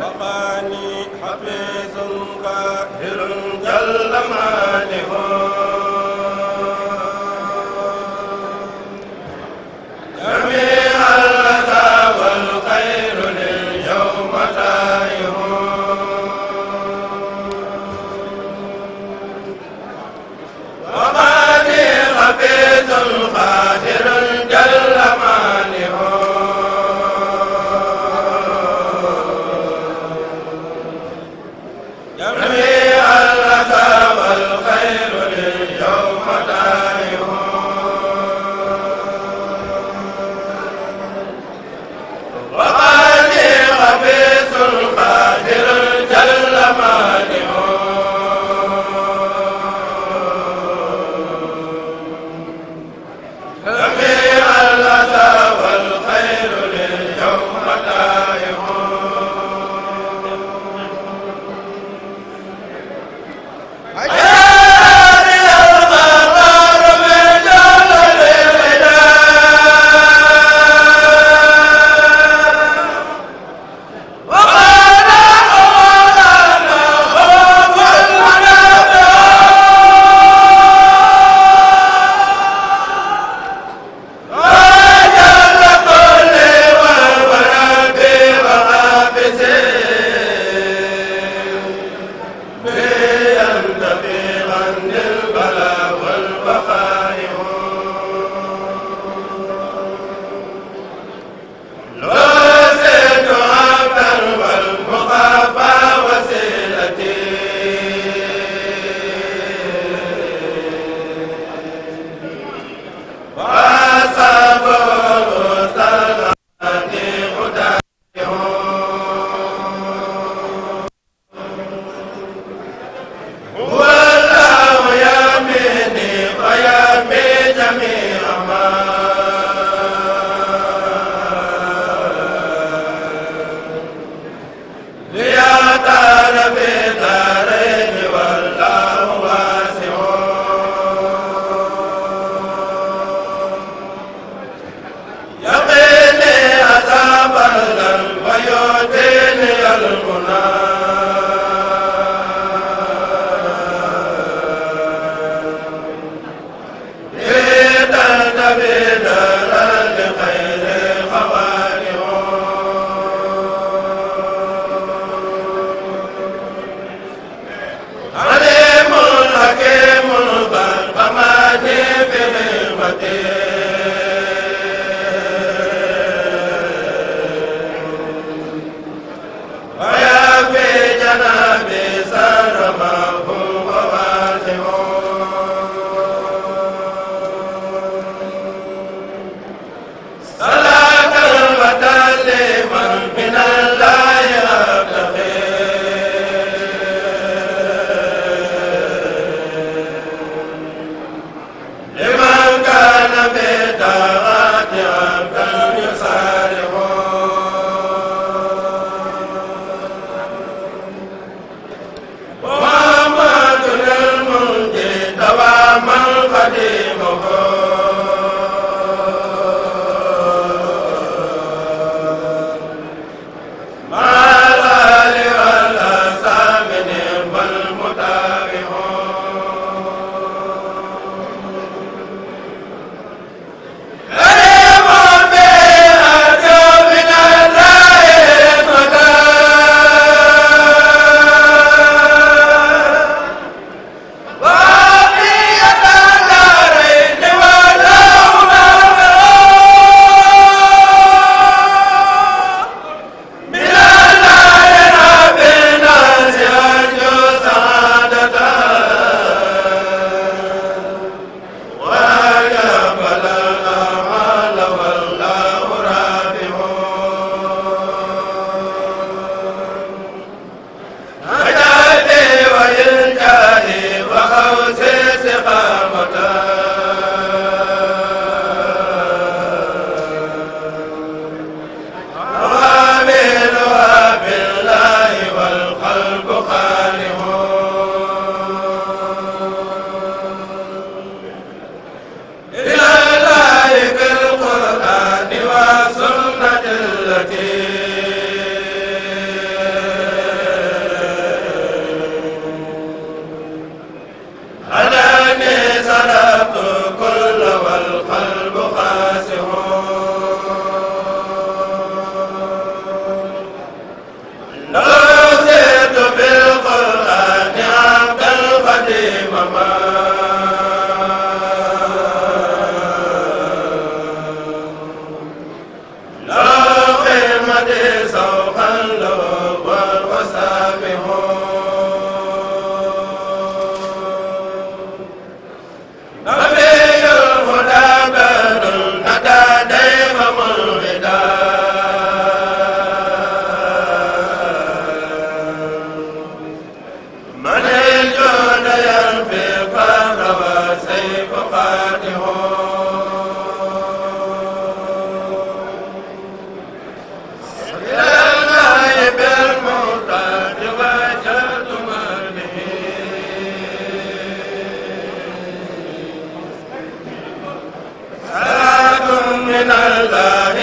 وقاني حفيظ قاهر جل مانع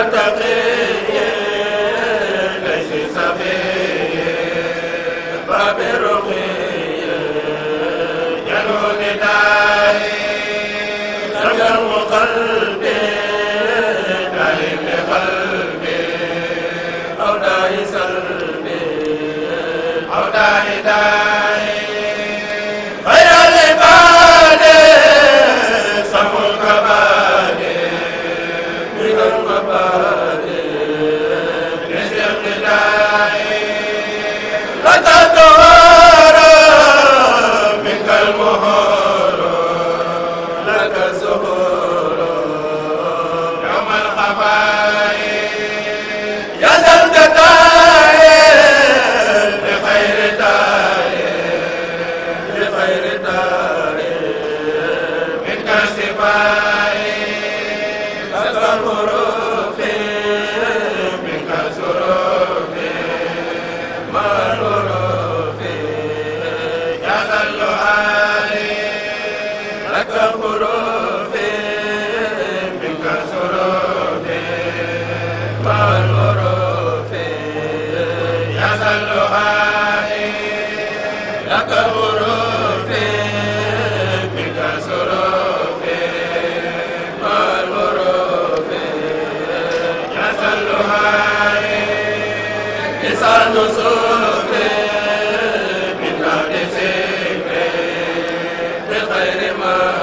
Santa Maria. Thank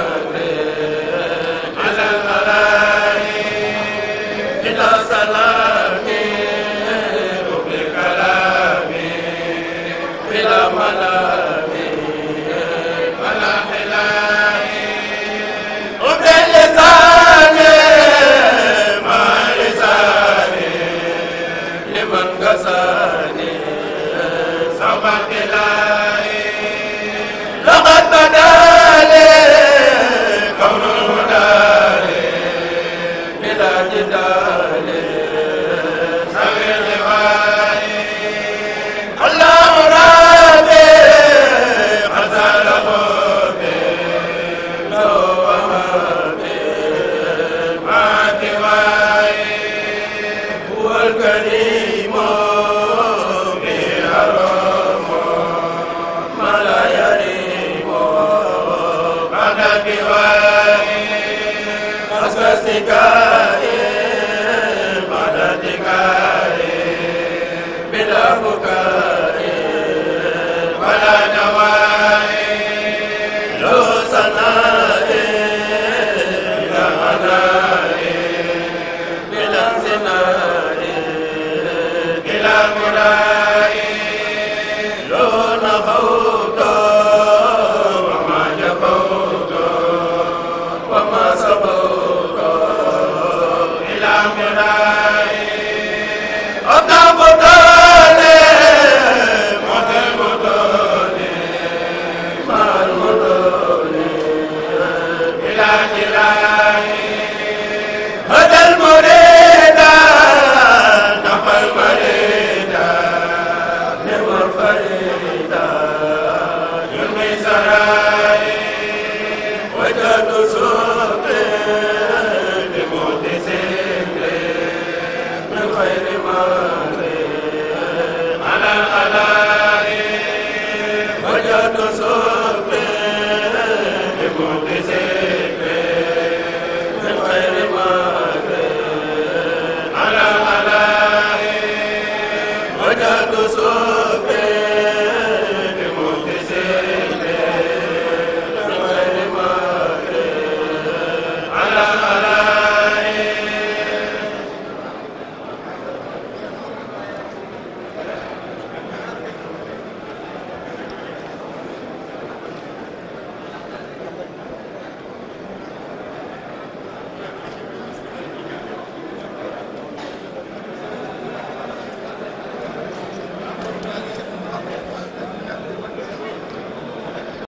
you. Nikah.